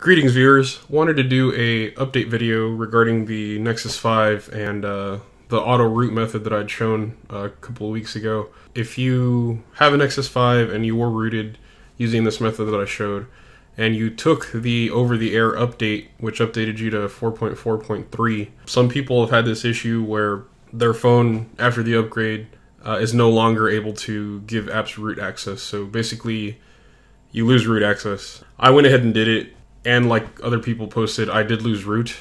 Greetings viewers, wanted to do a update video regarding the Nexus 5 and uh, the auto root method that I'd shown a couple of weeks ago. If you have a Nexus 5 and you were rooted using this method that I showed, and you took the over-the-air update, which updated you to 4.4.3, some people have had this issue where their phone, after the upgrade, uh, is no longer able to give apps root access. So basically, you lose root access. I went ahead and did it and like other people posted, I did lose root.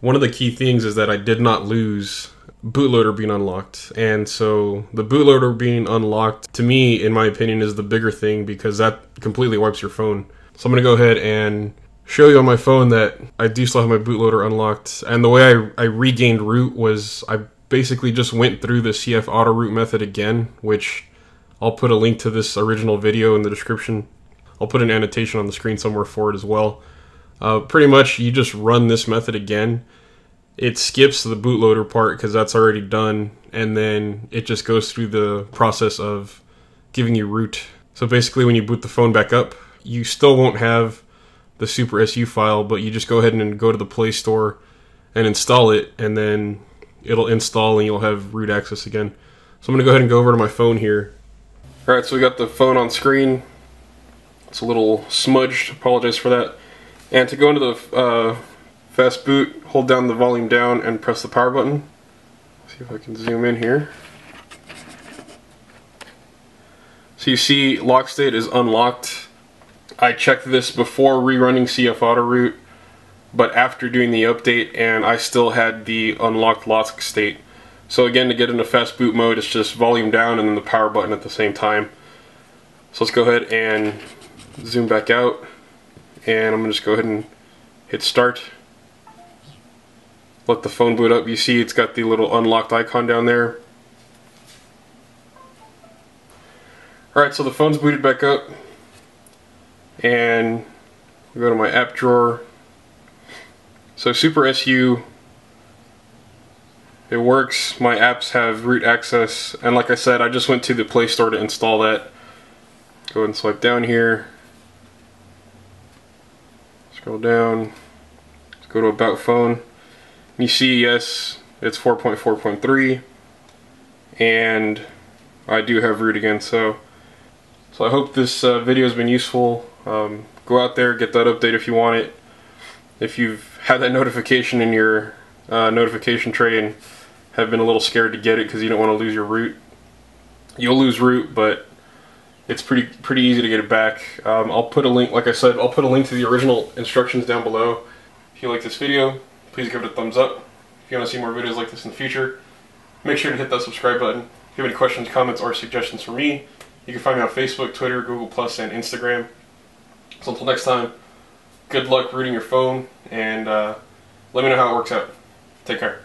One of the key things is that I did not lose bootloader being unlocked. And so the bootloader being unlocked, to me, in my opinion, is the bigger thing because that completely wipes your phone. So I'm going to go ahead and show you on my phone that I do still have my bootloader unlocked. And the way I, I regained root was I basically just went through the CF auto root method again, which I'll put a link to this original video in the description. I'll put an annotation on the screen somewhere for it as well. Uh, pretty much, you just run this method again. It skips the bootloader part because that's already done, and then it just goes through the process of giving you root. So basically, when you boot the phone back up, you still won't have the Super SU file, but you just go ahead and go to the Play Store and install it, and then it'll install and you'll have root access again. So I'm to go ahead and go over to my phone here. Alright, so we got the phone on screen. It's a little smudged, apologize for that. And to go into the uh, fast boot, hold down the volume down and press the power button. See if I can zoom in here. So you see lock state is unlocked. I checked this before rerunning CF Auto Root, but after doing the update and I still had the unlocked lock state. So again, to get into fast boot mode, it's just volume down and then the power button at the same time. So let's go ahead and zoom back out and I'm to just go ahead and hit start. Let the phone boot up. You see it's got the little unlocked icon down there. Alright, so the phone's booted back up. And go to my app drawer. So Super SU, it works. My apps have root access. And like I said, I just went to the Play Store to install that. Go ahead and swipe down here. Scroll down. Let's go to About Phone. You see, yes, it's 4.4.3. And I do have root again, so so I hope this uh, video has been useful. Um, go out there, get that update if you want it. If you've had that notification in your uh, notification tray and have been a little scared to get it because you don't want to lose your root, you'll lose root, but it's pretty pretty easy to get it back. Um, I'll put a link, like I said, I'll put a link to the original instructions down below. If you like this video, please give it a thumbs up. If you want to see more videos like this in the future, make sure to hit that subscribe button. If you have any questions, comments, or suggestions for me, you can find me on Facebook, Twitter, Google+, and Instagram. So until next time, good luck rooting your phone, and uh, let me know how it works out. Take care.